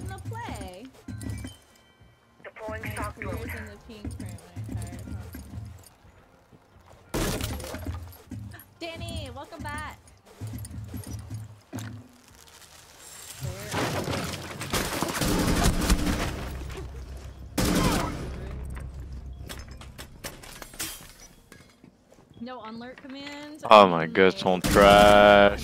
play. Deploying shock drone. in the pink room. Danny, welcome back. No unlert command. Oh my goodness, on trash.